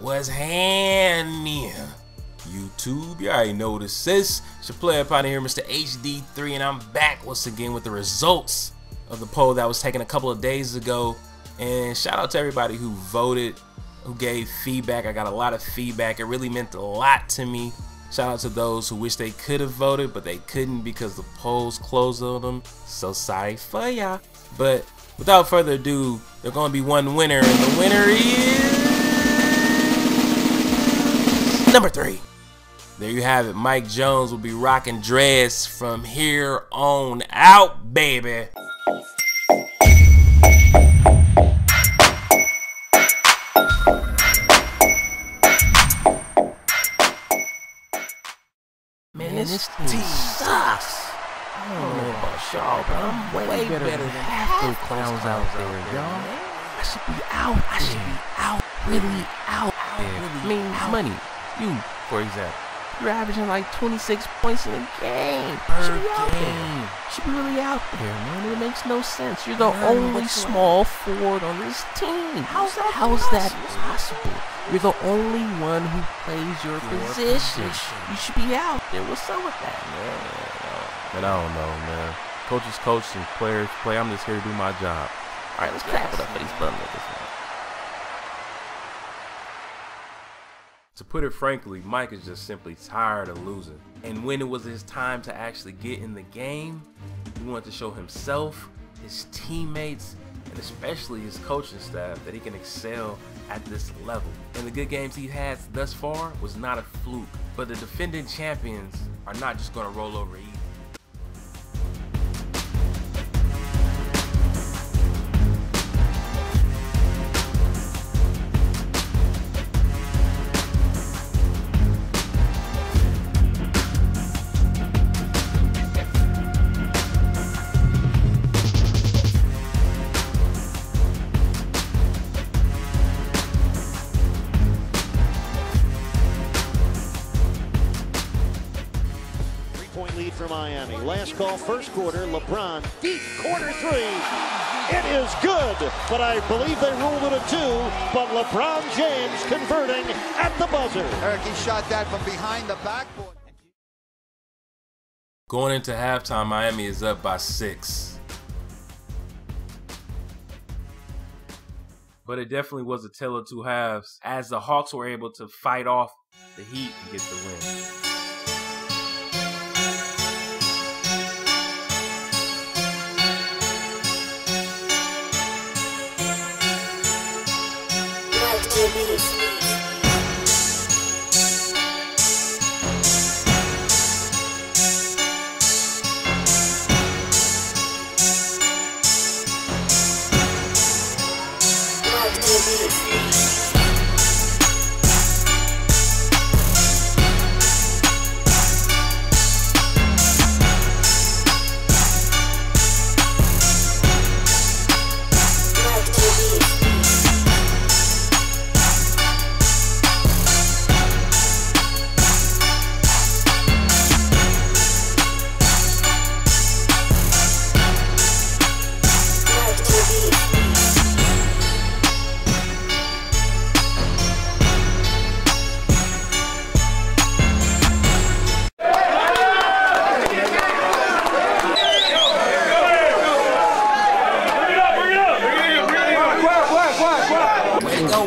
was hand near. YouTube, you already know this is. It's your player partner here, Mr. HD3, and I'm back once again with the results of the poll that was taken a couple of days ago. And shout out to everybody who voted, who gave feedback. I got a lot of feedback. It really meant a lot to me. Shout out to those who wish they could have voted, but they couldn't because the polls closed on them. So sorry for ya. But without further ado, there's to be one winner, and the winner is number three. There you have it. Mike Jones will be rocking dreads from here on out, baby. Man, this team sucks. I don't know about y'all, but I'm way, Way better, better than half those clowns out there, y'all. I should be out. I should be out, really out there. I mean, money. You, for example, you're averaging like 26 points in a game. Per should be out there. game. Should be really out there, man. It makes no sense. You're the None only small forward on this team. How's that How's that possible? possible? You're the only one who plays your, Your position. position. You should be out there. What's up with that, man? Man, I don't know, man. Coaches coach and players play. I'm just here to do my job. All right, let's clap it up for these bum niggas, man. To put it frankly, Mike is just simply tired of losing. And when it was his time to actually get in the game, he wanted to show himself, his teammates, and especially his coaching staff that he can excel at this level. And the good games he had thus far was not a fluke. But the defending champions are not just going to roll over easy. For Miami. Last call, first quarter. LeBron deep corner three. It is good, but I believe they ruled it a two. But LeBron James converting at the buzzer. Eric, he shot that from behind the backboard. Going into halftime, Miami is up by six. But it definitely was a tale of two halves as the Hawks were able to fight off the Heat and get the win.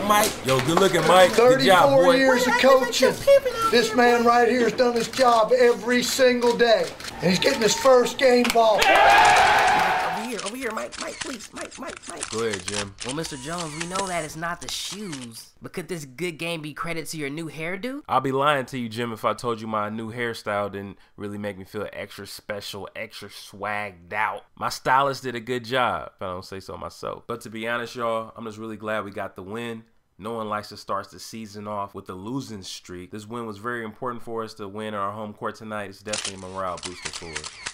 Way Mike. Yo, good looking, Mike. Good 34 job, boy. years of coaching. This man right here has done his job every single day. And he's getting his first game ball. Over here, over here, Mike, Mike, please, Mike, Mike, Mike. Go ahead, Jim. Well, Mr. Jones, we know that it's not the shoes, but could this good game be credit to your new hairdo? I'll be lying to you, Jim, if I told you my new hairstyle didn't really make me feel extra special, extra swagged out. My stylist did a good job, if I don't say so myself. But to be honest, y'all, I'm just really glad we got the win. No one likes to start the season off with a losing streak. This win was very important for us to win our home court tonight. It's definitely a morale booster for us.